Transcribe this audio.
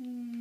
Mm.